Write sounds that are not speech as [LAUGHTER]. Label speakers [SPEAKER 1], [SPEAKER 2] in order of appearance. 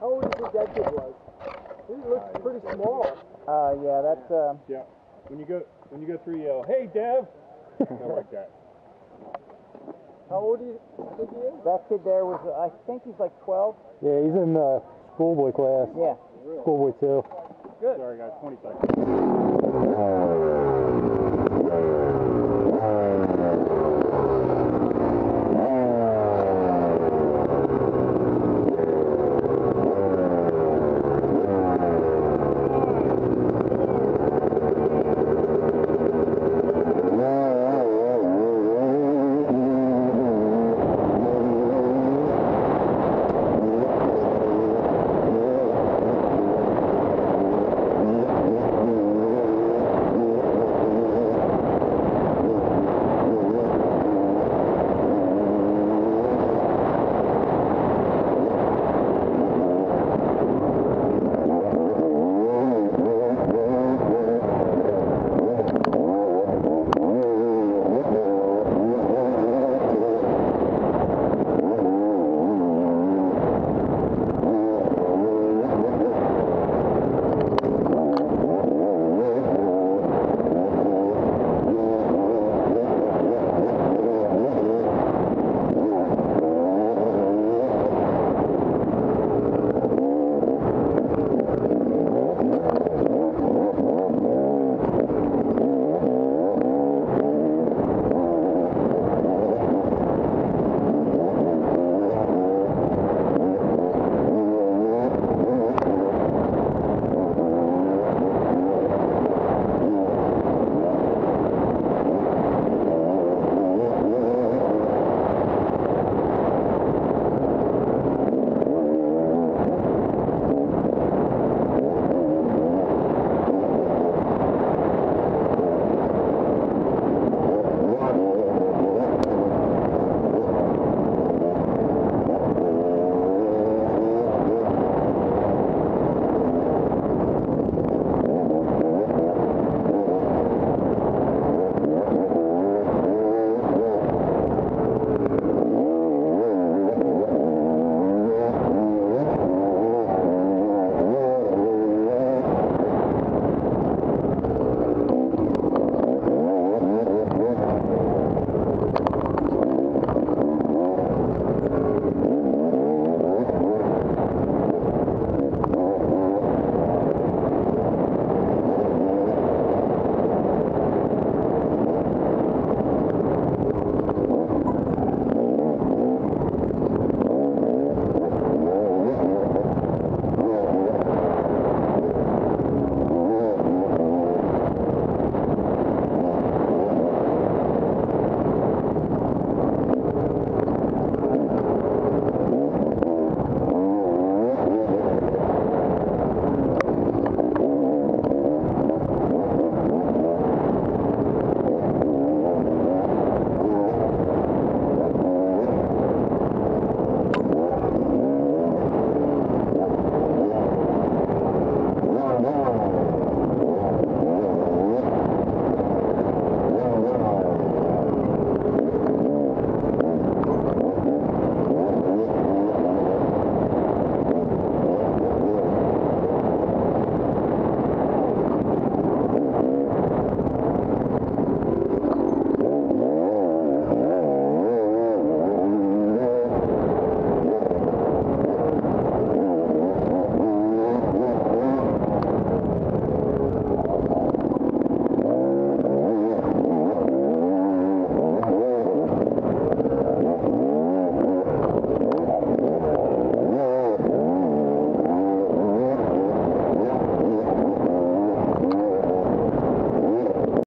[SPEAKER 1] How old do you think that kid was? He looks uh, pretty small.
[SPEAKER 2] Uh, yeah, that's, uh,
[SPEAKER 3] Yeah. When you go when you go through, you yell, "Hey, Dev!" I like that. [LAUGHS]
[SPEAKER 1] How old do you think he is?
[SPEAKER 2] that kid there was, I think he's like 12.
[SPEAKER 4] Yeah, he's in uh, schoolboy class.
[SPEAKER 2] Yeah.
[SPEAKER 4] Schoolboy too.
[SPEAKER 2] Good.
[SPEAKER 3] Sorry, guys. 20 seconds. Uh,